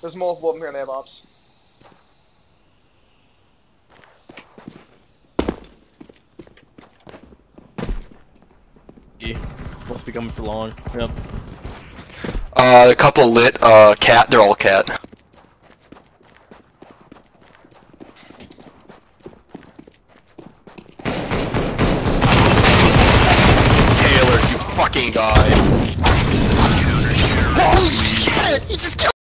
There's multiple of them here, they have ops. Yeah. Must be coming for long. Yep. Uh, a couple lit, uh, cat, they're all cat. Taylor, you fucking guy.